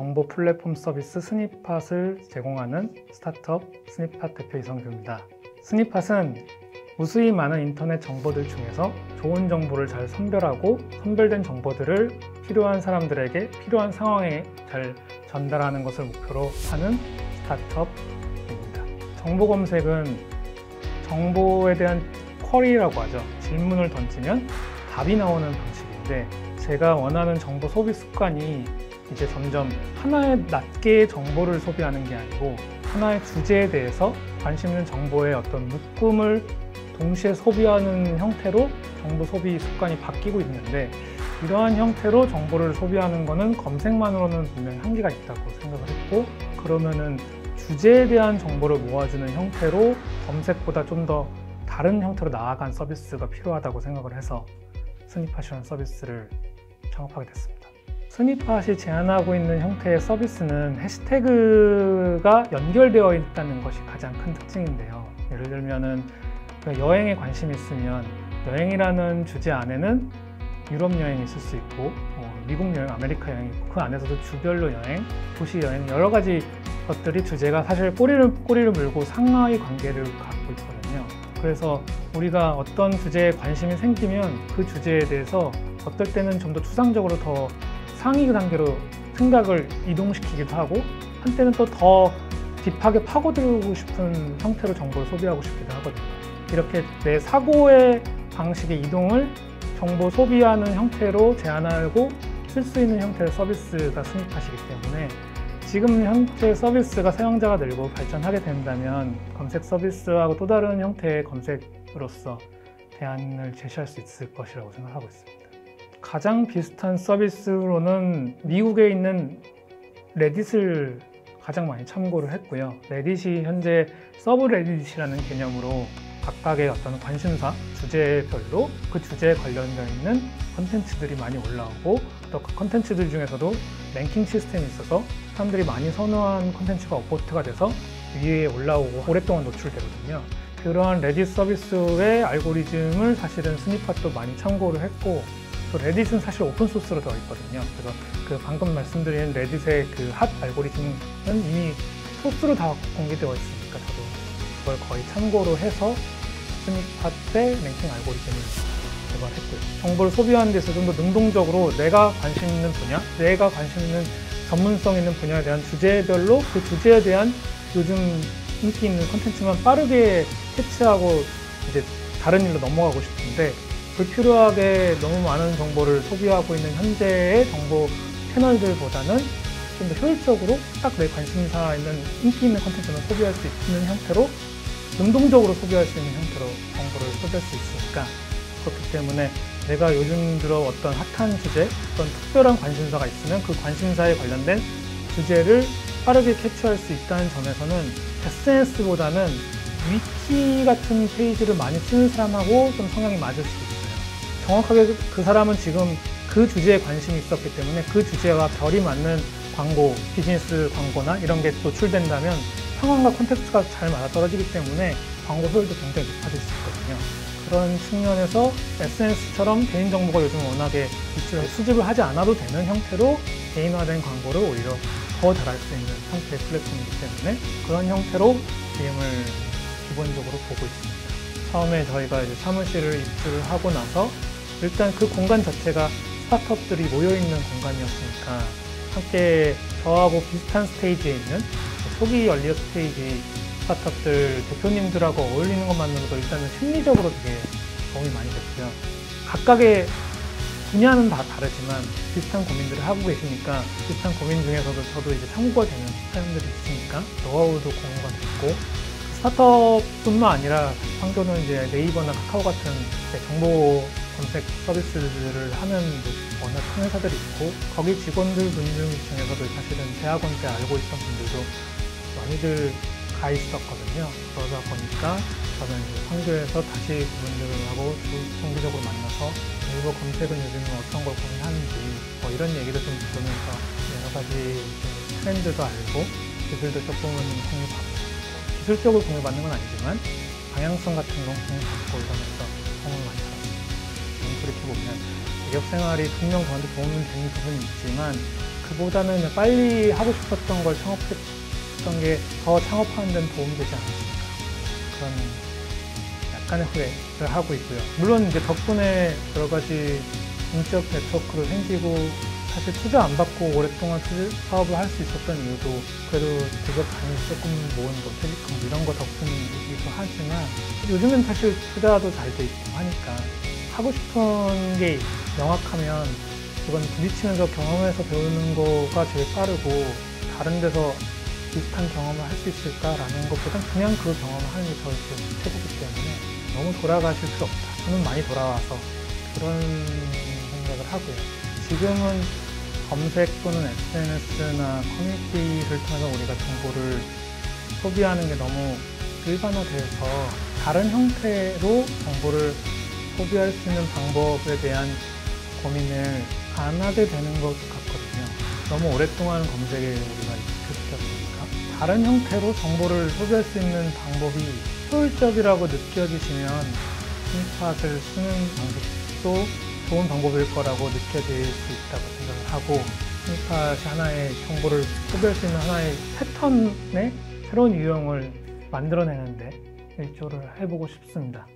정보 플랫폼 서비스 스니팟을 제공하는 스타트업 스니팟 대표 이성규입니다. 스니팟은 무수히 많은 인터넷 정보들 중에서 좋은 정보를 잘 선별하고 선별된 정보들을 필요한 사람들에게 필요한 상황에 잘 전달하는 것을 목표로 하는 스타트업입니다. 정보 검색은 정보에 대한 쿼리라고 하죠. 질문을 던지면 답이 나오는 방식인데 제가 원하는 정보 소비 습관이 이제 점점 하나의 낱개의 정보를 소비하는 게 아니고 하나의 주제에 대해서 관심 있는 정보의 어떤 묶음을 동시에 소비하는 형태로 정보 소비 습관이 바뀌고 있는데 이러한 형태로 정보를 소비하는 것은 검색만으로는 분명히 한계가 있다고 생각을 했고 그러면은 주제에 대한 정보를 모아주는 형태로 검색보다 좀 더 다른 형태로 나아간 서비스가 필요하다고 생각을 해서 스니팟이라는 서비스를 창업하게 됐습니다. 스니팟이 제안하고 있는 형태의 서비스는 해시태그가 연결되어 있다는 것이 가장 큰 특징인데요. 예를 들면은 여행에 관심이 있으면 여행이라는 주제 안에는 유럽 여행이 있을 수 있고 뭐 미국 여행, 아메리카 여행이 있고 그 안에서도 주별로 여행, 도시 여행 여러 가지 것들이 주제가 사실 꼬리를 꼬리를 물고 상하이 관계를 갖고 있거든요. 그래서 우리가 어떤 주제에 관심이 생기면 그 주제에 대해서 어떨 때는 좀 더 추상적으로 더 상위 단계로 생각을 이동시키기도 하고 한때는 또 더 딥하게 파고들고 싶은 형태로 정보를 소비하고 싶기도 하거든요. 이렇게 내 사고의 방식의 이동을 정보 소비하는 형태로 제한하고 쓸 수 있는 형태의 서비스가 스니팟이기 때문에 지금 형태 서비스가 사용자가 늘고 발전하게 된다면 검색 서비스하고 또 다른 형태의 검색으로서 대안을 제시할 수 있을 것이라고 생각하고 있습니다. 가장 비슷한 서비스로는 미국에 있는 Reddit을 가장 많이 참고를 했고요. Reddit이 현재 subreddit이라는 개념으로 각각의 어떤 관심사, 주제별로 그 주제에 관련되어 있는 컨텐츠들이 많이 올라오고 또 그 컨텐츠들 중에서도 랭킹 시스템이 있어서 사람들이 많이 선호한 컨텐츠가 upvote가 돼서 위에 올라오고 오랫동안 노출되거든요. 그러한 Reddit 서비스의 알고리즘을 사실은 스니팟도 많이 참고를 했고 또 Reddit은 사실 오픈 소스로 되어 있거든요. 그래서 그 방금 말씀드린 Reddit의 그 hot 알고리즘은 이미 소스로 다 공개되어 있으니까 저도 그걸 거의 참고로 해서 스니팟의 랭킹 알고리즘을 개발했고요. 정보를 소비하는 데서 좀 더 능동적으로 내가 관심 있는 분야, 내가 관심 있는 전문성 있는 분야에 대한 주제별로 그 주제에 대한 요즘 인기 있는 컨텐츠만 빠르게 캐치하고 이제 다른 일로 넘어가고 싶은데 불필요하게 너무 많은 정보를 소비하고 있는 현재의 정보 채널들보다는 좀 더 효율적으로 딱 내 관심사 있는 인기 있는 컨텐츠만 소비할 수 있는 형태로 능동적으로 소비할 수 있는 형태로 정보를 소비할 수 있으니까 그렇기 때문에 내가 요즘 들어 어떤 핫한 주제, 어떤 특별한 관심사가 있으면 그 관심사에 관련된 주제를 빠르게 캐치할 수 있다는 점에서는 SNS보다는 위키 같은 페이지를 많이 쓰는 사람하고 좀 성향이 맞을 수 있어요. 정확하게 그 사람은 지금 그 주제에 관심이 있었기 때문에 그 주제와 결이 맞는 광고, 비즈니스 광고나 이런 게 노출된다면 상황과 콘텍스트가 잘 맞아떨어지기 때문에 광고 효율도 굉장히 높아질 수 있거든요. 그런 측면에서 SNS처럼 개인정보가 요즘 워낙에 유출을 수집을 하지 않아도 되는 형태로 개인화된 광고를 오히려 더 잘할 수 있는 형태의 플랫폼이기 때문에 그런 형태로 게임을 기본적으로 보고 있습니다. 처음에 저희가 이제 사무실을 입주를 하고 나서 일단 그 공간 자체가 스타트업들이 모여있는 공간이었으니까 함께 저하고 비슷한 스테이지에 있는 초기 열리어 스테이지 스타트업들 대표님들하고 어울리는 것만으로도 일단은 심리적으로 되게 도움이 많이 됐고요. 각각의 분야는 다 다르지만 비슷한 고민들을 하고 계시니까 비슷한 고민 중에서도 저도 이제 참고가 되는 사람들이 있으니까 노하우도 공유가 됐고 스타트업뿐만 아니라 한교는 이제 네이버나 카카오 같은 정보 검색 서비스들을 하는 워낙 큰 회사들이 있고 거기 직원들 분들 중에서도 사실은 대학원 때 알고 있던 분들도 많이들 가 있었거든요. 그러다 보니까 저는 이제 판교에서 다시 그분들하고 정기적으로 만나서 네이버 검색은 요즘 어떤 걸 고민하는지 뭐 이런 얘기도 좀 들으면서 여러 가지 트렌드도 알고 기술도 조금은 공유받고 기술적으로 공유받는 건 아니지만 방향성 같은 건 공유받고 이러면서 도움을 많이 받았 습니다. 그렇게 보면 대기업 생활이 분명 저한테 도움이 되는 부분이 있지만 그 그보다는 빨리 하고 싶었던 걸 창업했던 게 더 창업하는 데는 도움이 되지 않았을까 그런 약간의 후회를 하고 있고요. 물론 이제 덕분에 여러 가지 인적 네트워크로 생기고 사실 투자 안 받고 오랫동안 투자 사업을 할 수 있었던 이유도 그래도 대기업 다니면서 조금 모은 거, 퇴직금 뭐 이런 거 덕분이기도 하지만 요즘은 사실 투자도 잘 돼 있고 하니까 하고 싶은 게 명확하면 이건 부딪히면서 경험해서 배우는 거가 제일 빠르고 다른 데서 비슷한 경험을 할 수 있을까라는 것보단 그냥 그 경험을 하는 게더 최고기 때문에 너무 돌아가실 필요 없다. 저는 많이 돌아와서 그런 생각을 하고요. 지금은 검색 또는 SNS나 커뮤니티를 통해서 우리가 정보를 소비하는 게 너무 일반화돼서 다른 형태로 정보를 소비할 수 있는 방법에 대한 고민을 안 하게 되는 것 같거든요. 너무 오랫동안 검색에 우리가 익숙해지다 보니까 다른 형태로 정보를 소비할 수 있는 방법이 효율적이라고 느껴지시면 스니팟을 쓰는 방식도 좋은 방법일 거라고 느껴질 수 있다고 생각을 하고 스니팟이 하나의 정보를 소비할 수 있는 하나의 패턴의 새로운 유형을 만들어내는데 일조를 해보고 싶습니다.